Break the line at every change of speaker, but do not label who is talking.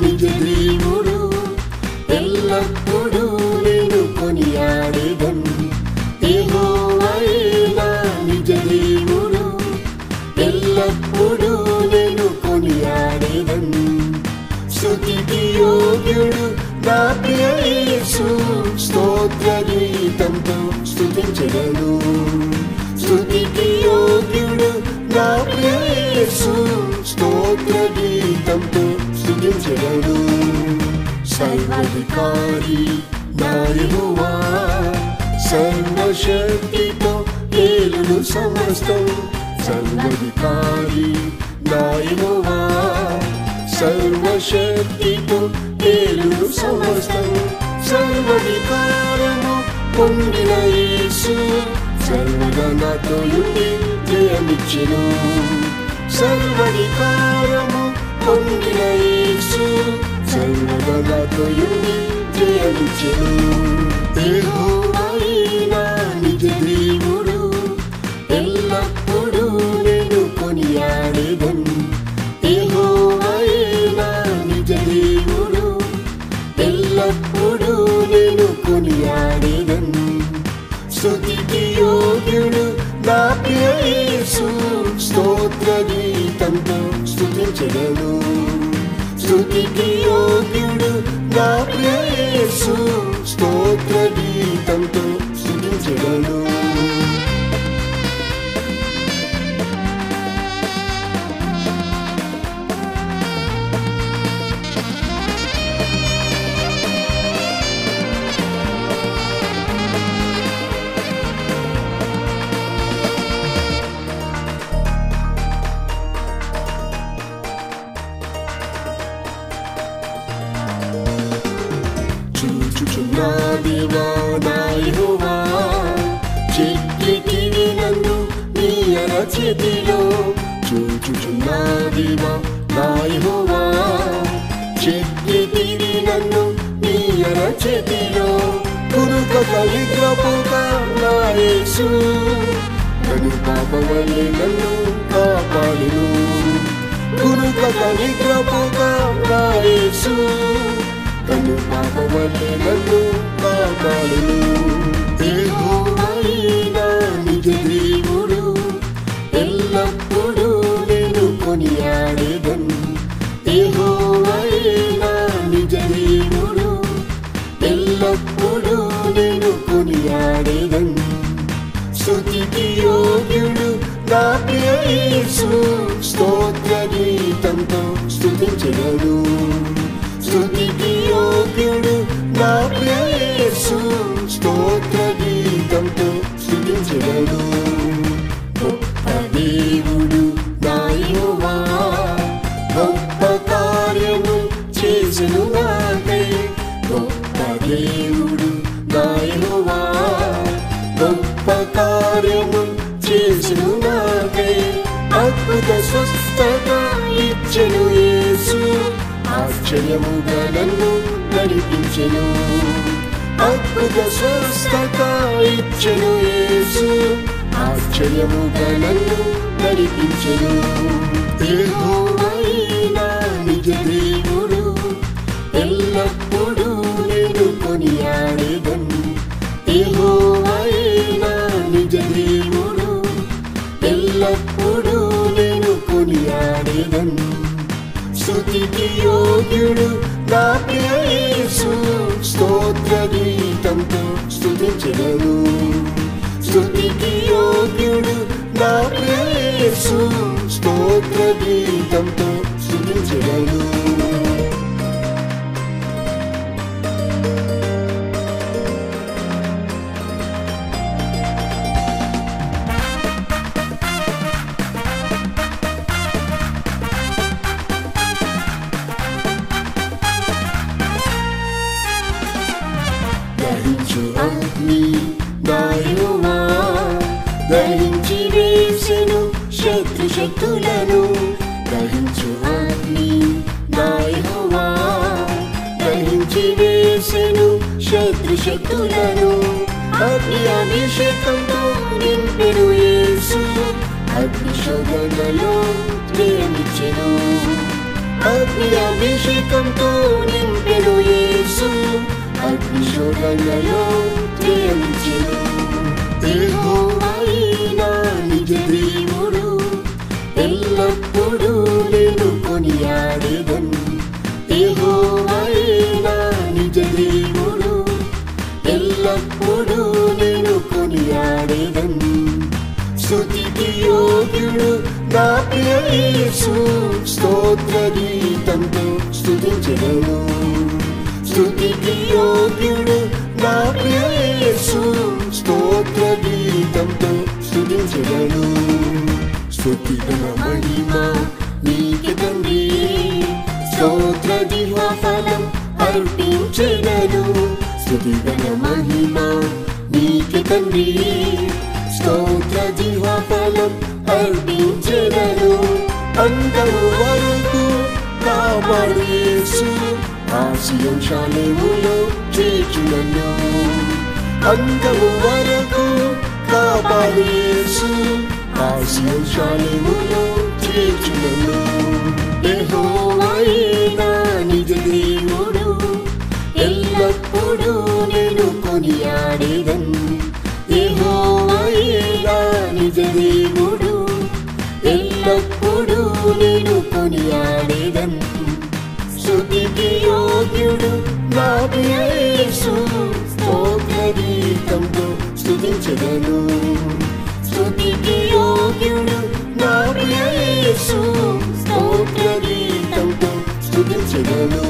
నిజ దేవుడు ఎల్లప్పుడూ నేను కొనియాడేదన్. నిజ దేవుడు ఎల్లప్పుడూ నేను కొనియాడేదన్. స్తుతికి యోగ్యుడు నా ప్రియ స్తోత్ర గీతంతో స్థుతించడం సర్వాధికారి నా యెహోవా సర్వశక్తితో ఏలును సమస్తం. సర్వధికారి నా సర్వశక్తితో ఏలును సమస్తం. సర్వధికారము పొందిన యేసు. సర్వదా నాతో ఉండి జయమిచ్చెను. సర్వధికారము పొందిన యేసు. సర్వదా నాతో ఉండి జయమిచ్చెను నిజ దేవుడు ఎల్లప్పుడూ నేను కొనియాడేదన్. యెహోవాయినా నిజ దేవుడు ఎల్లప్పుడూ నేను కొనియాడేదన్. స్తుతికి యోగ్యుడు నా ప్రియ స్తోత్ర గీతంతో స్తుతించగలను స్తుతికి యోగ్యుడు నా ప్రియ యేసు స్తోత్ర గీతంతో స్తుతించగలను చూచుచున్నాదివా నా యెహోవా చెక్కితివి నన్ను నీ అరచేతిలో చూచుచున్నాదివా నా యెహోవా చెక్కితివి నన్ను పాపవల్లి నన్ను కాపాడును. కురుక పాపవల్లి కాపాడును నిజ దేవుడు ఎల్లప్పుడూ నేను కొనియాడేదన్. నిజ దేవుడు ఎల్లప్పుడూ నేను కొనియాడేదన్. స్తుతికి యోగ్యుడు నా ప్రియ స్తోత్ర గీతంతో స్తుతించగలను స్తుతికి యోగ్యుడు నా ప్రియ స్తోత్ర గీతంతో స్తుతించగలను గొప్ప దేవుడు నా యెహోవా. గొప్ప కార్యము చేసెను నాకై. గొప్ప దేవుడు నా యెహోవా. గొప్ప కార్యము చేసెను నాకై. అద్భుత స్వస్థత ఇచ్చను యేసు ఆశ్చర్యముగా నన్ను నడిపించెను. అద్భుత స్వస్థత ఇచ్చెను యేసు. ఆశ్చర్యముగా నన్ను నడిపించెను. యెహోవాయినా నిజ దేవుడు ఎల్లప్పుడూ నేను కొనియాడేదన్ యోగ్యుడు నా ప్రియ స్తోత్ర గీతంతో స్తుతించగలను స్థుతికి యోగ్యుడు నా ప్రియ స్తోత్ర గీతంతో స్తుతించగలను దహించి శత్రుశక్తులను అగ్ని అభిషేకంతో నింపెను యేసు. అగ్ని శోధనలో జయమిచ్చెను అగ్ని అభిషేకంతో నింపెను యేసు. అగ్ని శోధనలో జయమిచ్చెను యెహోవాయినా నిజ దేవుడు ఎల్లప్పుడూ యోగ్యుడు నా ప్రియ స్తోత్ర గీతంతో స్తుతించెదను. స్థుతికి యోగ్యుడు నా ప్రియ స్తోత్ర గీతంతో స్తుతించెదను. స్థుతి మహిమ నీకే తండ్రి. స్తోత్ర జిహ్వా ఫలం అర్పించెదను. స్థుతి మహిమ నీకే తండ్రి. స్తోత్ర జీవఫలం అర్పించెదను. అందరు వరకు కాపాడేసు ఆశయం శాలేములో చేర్చునను. అందము వరకు కాపాడేసు ఆశయం శాలేములో చేర్చునను. యెహోవాయేనా నిజ దేవుడు. ఎల్లప్పుడూ నేను కొనియాడేదన్. స్తుతించెదను స్తుతికి యోగ్యుడు నా ప్రియ యేసు. స్తోత్ర గీతంతో స్తుతించెదను